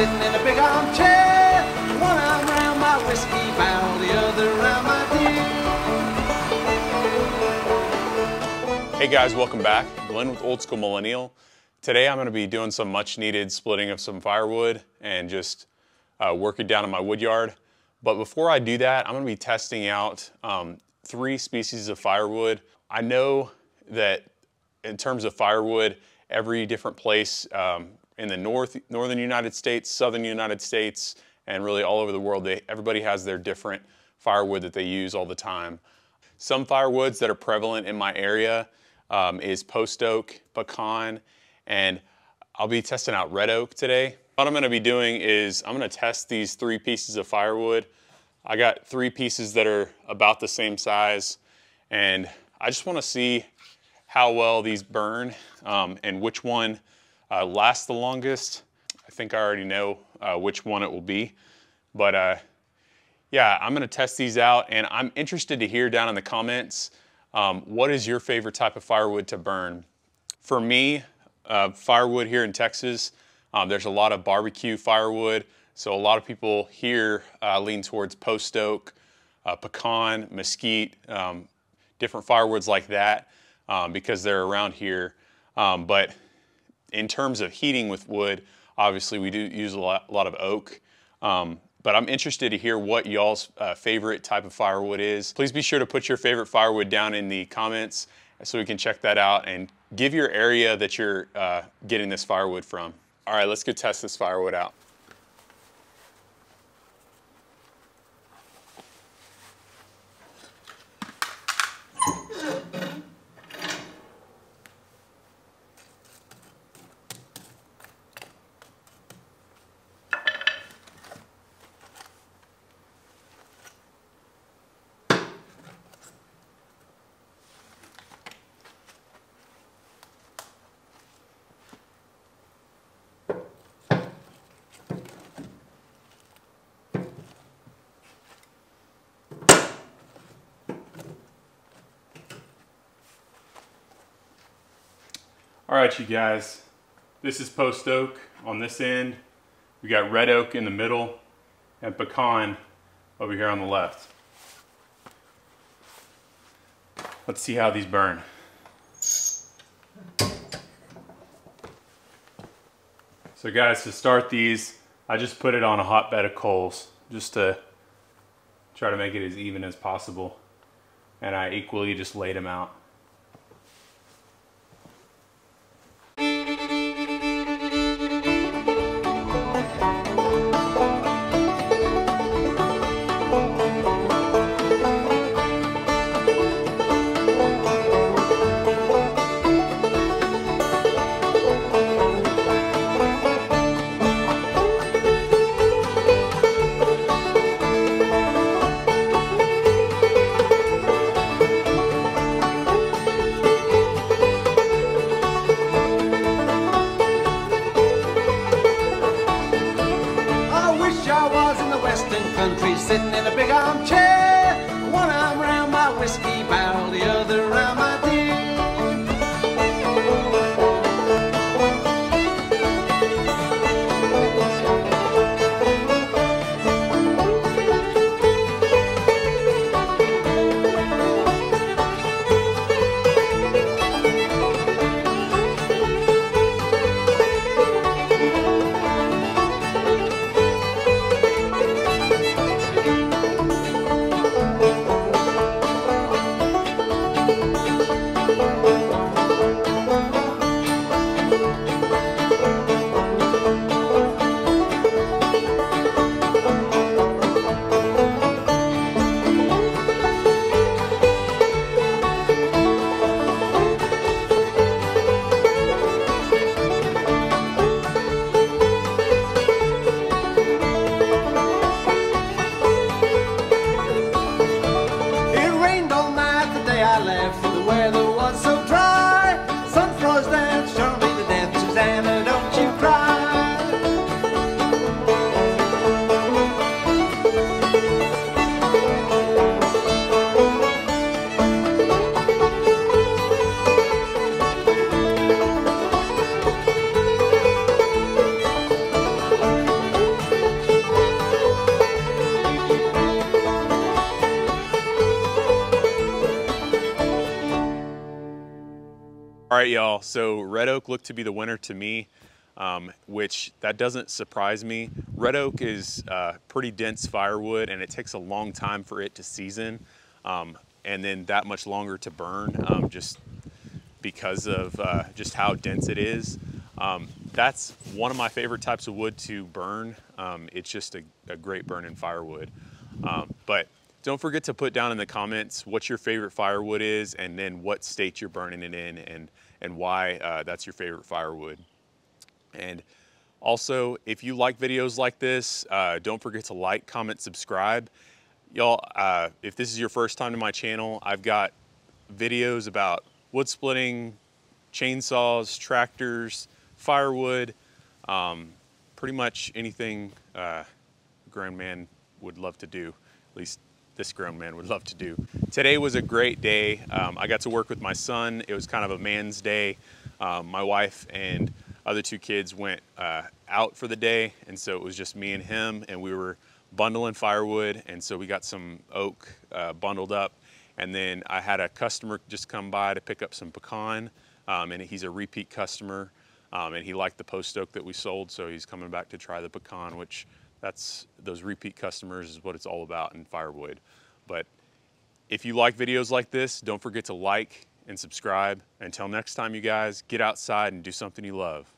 sitting in a big armchair. One arm round my whiskey barrel, the other round my. Hey guys, welcome back. Glenn with Old School Millennial. Today I'm going to be doing some much needed splitting of some firewood and just uh, working down in my wood yard. But before I do that, I'm going to be testing out um, three species of firewood. I know that in terms of firewood, every different place um, in the north, northern United States, southern United States, and really all over the world, they, everybody has their different firewood that they use all the time. Some firewoods that are prevalent in my area um, is post oak, pecan, and I'll be testing out red oak today. What I'm gonna be doing is I'm gonna test these three pieces of firewood. I got three pieces that are about the same size, and I just wanna see how well these burn um, and which one uh, lasts the longest. I think I already know uh, which one it will be, but uh, yeah, I'm gonna test these out and I'm interested to hear down in the comments, um, what is your favorite type of firewood to burn? For me, uh, firewood here in Texas, um, there's a lot of barbecue firewood. So a lot of people here uh, lean towards post oak, uh, pecan, mesquite, um, different firewoods like that um, because they're around here. Um, but in terms of heating with wood, obviously we do use a lot, a lot of oak. Um, but I'm interested to hear what y'all's uh, favorite type of firewood is. Please be sure to put your favorite firewood down in the comments so we can check that out and give your area that you're uh, getting this firewood from. All right, let's go test this firewood out. All right, you guys, this is post oak on this end. We got red oak in the middle and pecan over here on the left. Let's see how these burn. So guys, to start these, I just put it on a hot bed of coals just to try to make it as even as possible. And I equally just laid them out. The other round right, y'all, so red oak looked to be the winner to me, um, which that doesn't surprise me. Red oak is uh, pretty dense firewood and it takes a long time for it to season um, and then that much longer to burn um, just because of uh, just how dense it is. Um, that's one of my favorite types of wood to burn. Um, it's just a, a, great burning firewood. Um, but don't forget to put down in the comments what your favorite firewood is and then what state you're burning it in and, and why uh, that's your favorite firewood. And also, if you like videos like this, uh, don't forget to like, comment, subscribe. Y'all, uh, if this is your first time to my channel, I've got videos about wood splitting, chainsaws, tractors, firewood, um, pretty much anything uh, grown man would love to do, at least this grown man would love to do. Today was a great day. Um, I got to work with my son. It was kind of a man's day. Um, my wife and other two kids went uh, out for the day, and so it was just me and him, and we were bundling firewood, and so we got some oak uh, bundled up, and then I had a customer just come by to pick up some pecan, um, and he's a repeat customer, um, and he liked the post oak that we sold, so he's coming back to try the pecan, which that's those repeat customers is what it's all about in firewood. But if you like videos like this, don't forget to like and subscribe. Until next time, you guys, get outside and do something you love.